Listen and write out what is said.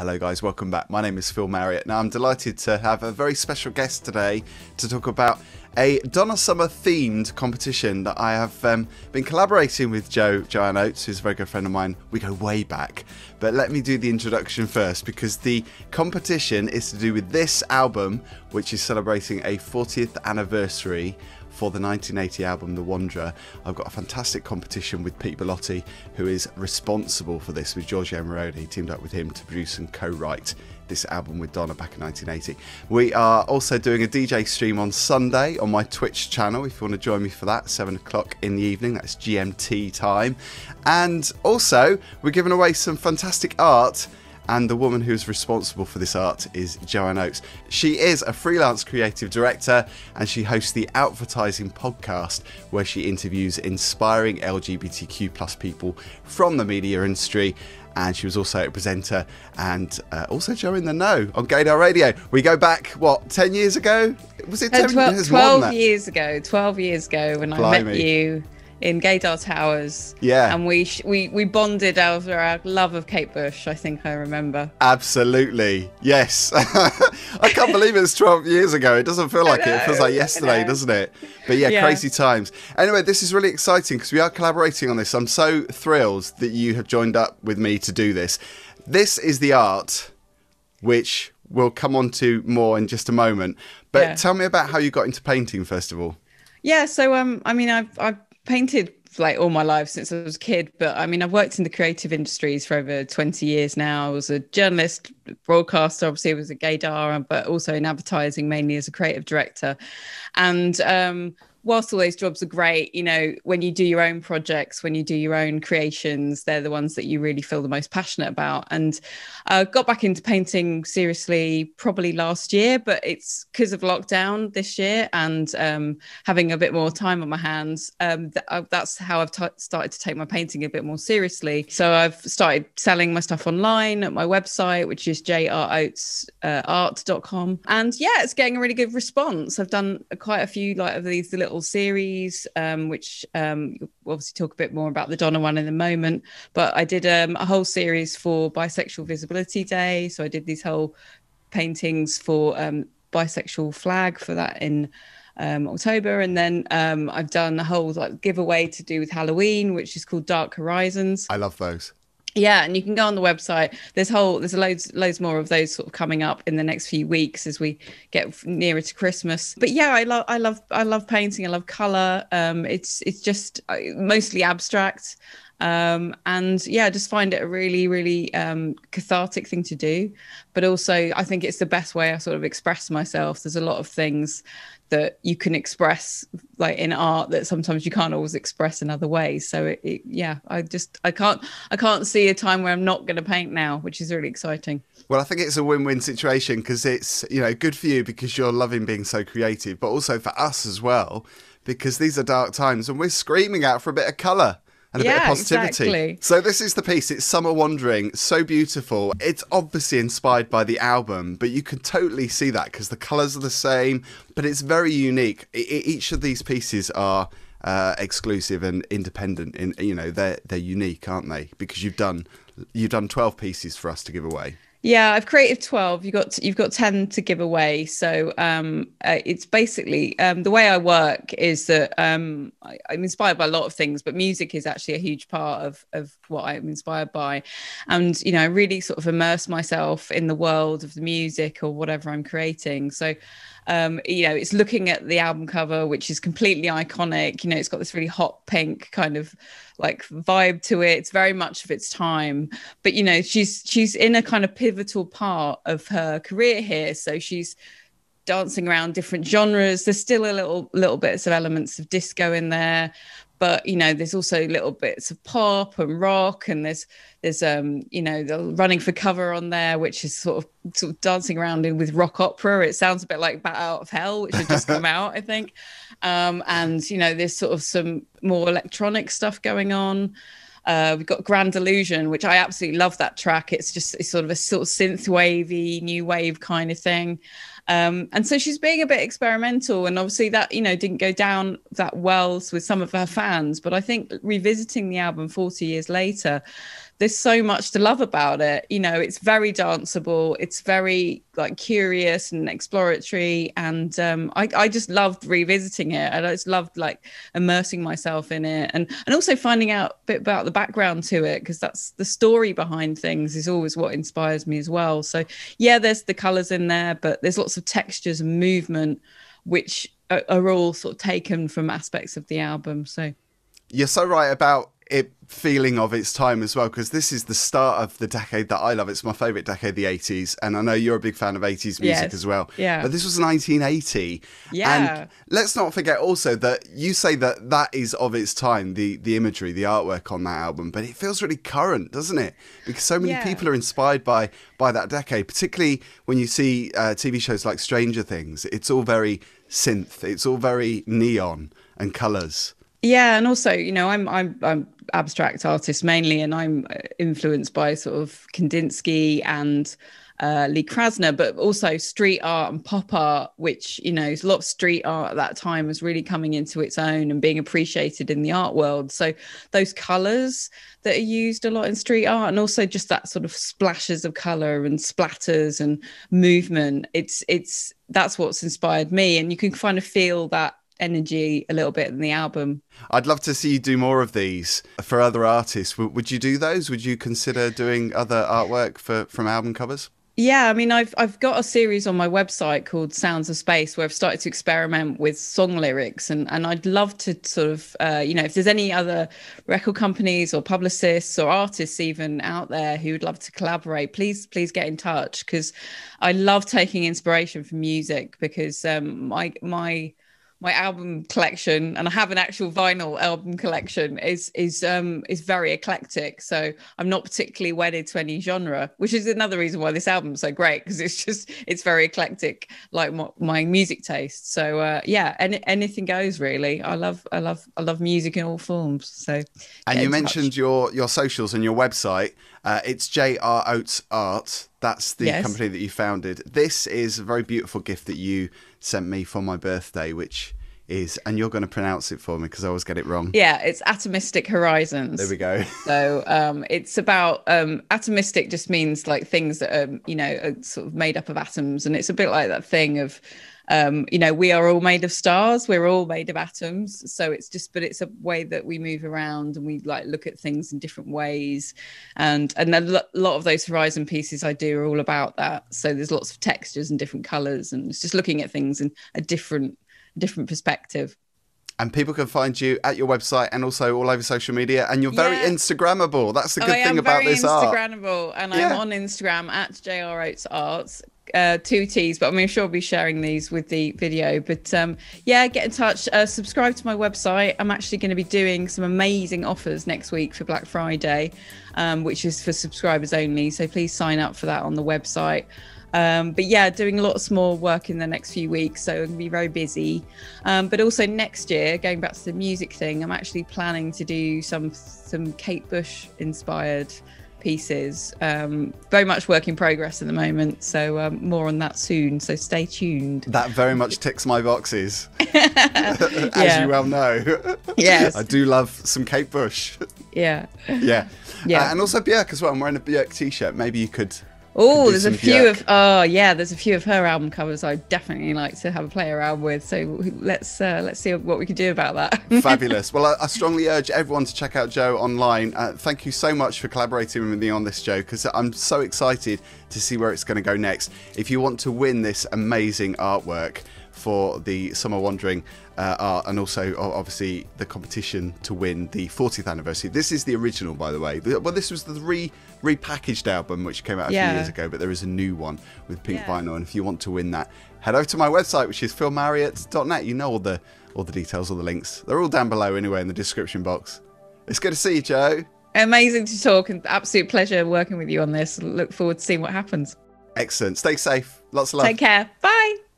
Hello, guys, welcome back. My name is Phil Marriott. Now, I'm delighted to have a very special guest today to talk about a Donna Summer themed competition that I have um, been collaborating with Joe Joanne Oatts, who's a very good friend of mine. We go way back. But let me do the introduction first because the competition is to do with this album, which is celebrating a 40th anniversary for the 1980 album The Wanderer. I've got a fantastic competition with Pete Bellotte, who is responsible for this with Giorgio. He teamed up with him to produce and co write this album with Donna back in 1980. We are also doing a DJ stream on Sunday on my Twitch channel if you want to join me for that, 7 o'clock in the evening. That's GMT time. And also, we're giving away some fantastic art and the woman who's responsible for this art is Joanne Oatts. She is a freelance creative director and she hosts the Advertising podcast where she interviews inspiring LGBTQ plus people from the media industry and she was also a presenter and uh, also Joe in the Know on Gaydar Radio. We go back, what, 10 years ago? Was it 10 uh, 12, years? 12 years ago, 12 years ago when Blimey. I met you in Gaydar Towers. Yeah. And we sh- we we bonded over our love of Kate Bush. I think I remember. Absolutely. Yes. I can't believe it's 12 years ago. It doesn't feel like it. It feels like yesterday, doesn't it? But yeah, yeah, crazy times. Anyway, this is really exciting because we are collaborating on this. I'm so thrilled that you have joined up with me to do this. This is the art which we'll come on to more in just a moment. But yeah. tell me about how you got into painting first of all. Yeah, so um I mean I've I've painted like all my life since I was a kid. But I mean, I've worked in the creative industries for over 20 years now. I was a journalist, broadcaster, obviously, I was a gaydar, but also in advertising, mainly as a creative director. And um, whilst all those jobs are great, you know, when you do your own projects, when you do your own creations, they're the ones that you really feel the most passionate about. And I uh, got back into painting seriously probably last year, but it's because of lockdown this year and um, having a bit more time on my hands. Um, th- uh, that's how I've t- started to take my painting a bit more seriously. So I've started selling my stuff online at my website, which is jroattsart.com. Uh, and yeah, it's getting a really good response. I've done quite a few like of these little little series, um, which um, we'll obviously talk a bit more about the Donna one in a moment. But I did um, a whole series for Bisexual Visibility Day. So I did these whole paintings for um, bisexual flag for that in um, October, and then um, I've done a whole like giveaway to do with Halloween, which is called Dark Horizons. I love those yeah and you can go on the website. There's whole there's loads loads more of those sort of coming up in the next few weeks as we get nearer to christmas. But yeah i love i love i love painting. I love color um it's it's just uh, mostly abstract um, and yeah, I just find it a really, really um, cathartic thing to do. But also, I think it's the best way I sort of express myself. There's a lot of things that you can express like in art that sometimes you can't always express in other ways so it, it, yeah i just i can't i can't see a time where i'm not going to paint now which is really exciting well i think it's a win-win situation because it's you know good for you because you're loving being so creative but also for us as well because these are dark times and we're screaming out for a bit of color and a yeah, bit of positivity. Exactly. So this is the piece. It's Summer Wandering. So beautiful. It's obviously inspired by the album, but you can totally see that because the colours are the same, but it's very unique. I- each of these pieces are uh, exclusive and independent. In you know they're they're unique, aren't they? Because you've done you've done twelve pieces for us to give away. Yeah, I've created 12. You've got you've got 10 to give away. So um, uh, it's basically um, the way I work is that um, I, am inspired by a lot of things, but music is actually a huge part of of what I'm inspired by. And you know, I really sort of immerse myself in the world of the music or whatever I'm creating. So um, you know, it's looking at the album cover, which is completely iconic. You know, it's got this really hot pink kind of like vibe to it. It's very much of its time. But you know, she's she's in a kind of pivotal part of her career here. So she's dancing around different genres. There's still a little little bits of elements of disco in there, but you know there's also little bits of pop and rock and there's there's um you know the running for cover on there which is sort of sort of dancing around in with rock opera. It sounds a bit like bat out of hell which had just come out i think. Um and you know there's sort of some more electronic stuff going on uh, we've got Grand Illusion, which I absolutely love that track. It's just it's sort of a sort of synth wavy, new wave kind of thing. Um, and so she's being a bit experimental, and obviously that you know didn't go down that well with some of her fans. But I think revisiting the album 40 years later, there's so much to love about it. You know, it's very danceable. It's very like curious and exploratory, and um, I, I just loved revisiting it. I just loved like immersing myself in it, and and also finding out a bit about the background to it because that's the story behind things is always what inspires me as well. So yeah, there's the colors in there, but there's lots of textures and movement, which are, are all sort of taken from aspects of the album. So you're so right about it feeling of its time as well because this is the start of the decade that I love. It's my favorite decade, the 80s, and I know you're a big fan of 80s music Yes. as well. Yeah. But this was 1980. Yeah. And let's not forget also that you say that that is of its time, the the imagery, the artwork on that album, but it feels really current, doesn't it? Because so many Yeah. people are inspired by by that decade, particularly when you see uh, TV shows like Stranger Things. It's all very synth. It's all very neon and colours. Yeah, and also, you know, I'm I'm I'm abstract artist mainly, and I'm uh, influenced by sort of Kandinsky and uh, Lee Krasner, but also street art and pop art, which you know, a lot of street art at that time was really coming into its own and being appreciated in the art world. So those colours that are used a lot in street art, and also just that sort of splashes of colour and splatters and movement. It's it's that's what's inspired me, and you can kind of feel that energy a little bit in the album. I'd love to see you do more of these for other artists. Would you do those? Would you consider doing other artwork for from album covers? Yeah, I mean, I've I've got a series on my website called Sounds of Space where I've started to experiment with song lyrics, and and I'd love to sort of, uh, you know, if there's any other record companies or publicists or artists even out there who would love to collaborate, please please get in touch because I love taking inspiration from music because um, my my my album collection and I have an actual vinyl album collection is is um is very eclectic so I'm not particularly wedded to any genre which is another reason why this album's so great because it's just it's very eclectic like my, my music taste so uh yeah any, anything goes really I love I love I love music in all forms so And you in touch. mentioned your your socials and your website. Uh, it's J.R. Oatts Art. That's the Yes. company that you founded. This is a very beautiful gift that you sent me for my birthday, which is, and you're going to pronounce it for me because I always get it wrong. yeah it's atomistic horizons There we go. So um, it's about um, atomistic just means like things that are you know are sort of made up of atoms, and it's a bit like that thing of um, you know we are all made of stars, we're all made of atoms. So it's just, but it's a way that we move around and we like look at things in different ways, and and a lot of those horizon pieces I do are all about that. So there's lots of textures and different colors, and it's just looking at things in a different different perspective. And people can find you at your website and also all over social media. And you're very Yeah. Instagrammable. That's the good Oh, I thing am about this art. Instagrammable, and Yeah. I'm on Instagram at JR Oatts Arts, uh, two T's. But I mean, I'm sure I'll be sharing these with the video. But um, yeah, get in touch. Uh, subscribe to my website. I'm actually going to be doing some amazing offers next week for Black Friday, um, which is for subscribers only. So please sign up for that on the website. Um, but yeah, doing lots more work in the next few weeks, so I'm gonna be very busy. Um, but also next year, going back to the music thing, I'm actually planning to do some some Kate Bush inspired pieces. Um, very much work in progress at the moment, so um, more on that soon. So stay tuned. That very much ticks my boxes, as Yeah. you well know. Yes. I do love some Kate Bush. Yeah. yeah. Yeah. Uh, and also Björk as well. I'm wearing a Björk t shirt. Maybe you could. Oh, there's a few Björk. of oh yeah, there's a few of her album covers I'd definitely like to have a play around with. So let's uh, let's see what we can do about that. Fabulous. Well, I, I strongly urge everyone to check out Joe online. Uh, thank you so much for collaborating with me on this, Joe, because I'm so excited to see where it's going to go next. If you want to win this amazing artwork for the Summer Wandering uh, art and also obviously the competition to win the 40th anniversary. This is the original, by the way. Well, this was the re repackaged album which came out a Yeah. few years ago, but there is a new one with pink Yeah. vinyl. And if you want to win that, head over to my website, which is philmarriott.net. You know all the all the details, all the links. They're all down below anyway in the description box. It's good to see you, Joe. Amazing to talk and absolute pleasure working with you on this. Look forward to seeing what happens. Excellent. Stay safe. Lots of love. Take care. Bye.